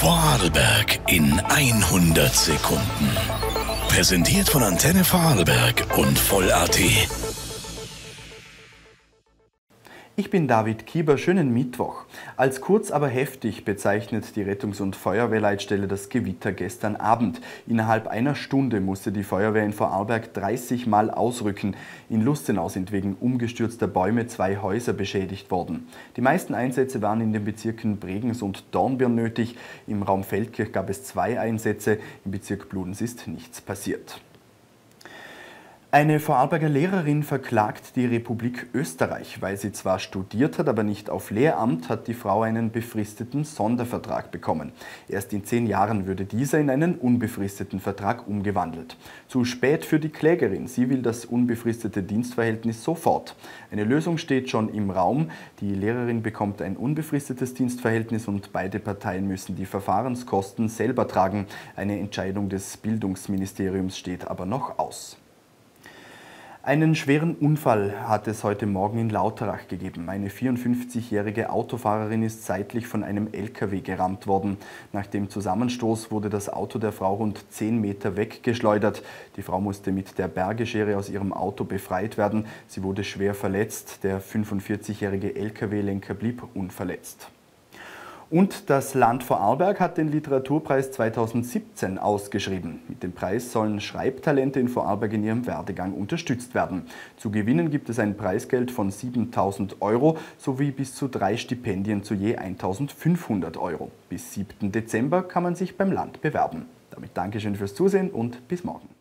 Vorarlberg in 100 Sekunden. Präsentiert von Antenne Vorarlberg und Voll.at. Ich bin David Kieber, schönen Mittwoch. Als kurz aber heftig bezeichnet die Rettungs- und Feuerwehrleitstelle das Gewitter gestern Abend. Innerhalb einer Stunde musste die Feuerwehr in Vorarlberg 30 Mal ausrücken. In Lustenau sind wegen umgestürzter Bäume zwei Häuser beschädigt worden. Die meisten Einsätze waren in den Bezirken Bregenz und Dornbirn nötig. Im Raum Feldkirch gab es zwei Einsätze. Im Bezirk Bludenz ist nichts passiert. Eine Vorarlberger Lehrerin verklagt die Republik Österreich. Weil sie zwar studiert hat, aber nicht auf Lehramt, hat die Frau einen befristeten Sondervertrag bekommen. Erst in zehn Jahren würde dieser in einen unbefristeten Vertrag umgewandelt. Zu spät für die Klägerin. Sie will das unbefristete Dienstverhältnis sofort. Eine Lösung steht schon im Raum. Die Lehrerin bekommt ein unbefristetes Dienstverhältnis und beide Parteien müssen die Verfahrenskosten selber tragen. Eine Entscheidung des Bildungsministeriums steht aber noch aus. Einen schweren Unfall hat es heute Morgen in Lauterach gegeben. Eine 54-jährige Autofahrerin ist seitlich von einem LKW gerammt worden. Nach dem Zusammenstoß wurde das Auto der Frau rund 10 Meter weggeschleudert. Die Frau musste mit der Bergeschere aus ihrem Auto befreit werden. Sie wurde schwer verletzt. Der 45-jährige LKW-Lenker blieb unverletzt. Und das Land Vorarlberg hat den Literaturpreis 2017 ausgeschrieben. Mit dem Preis sollen Schreibtalente in Vorarlberg in ihrem Werdegang unterstützt werden. Zu gewinnen gibt es ein Preisgeld von 7000 Euro sowie bis zu drei Stipendien zu je 1500 Euro. Bis 7. Dezember kann man sich beim Land bewerben. Damit Dankeschön fürs Zusehen und bis morgen.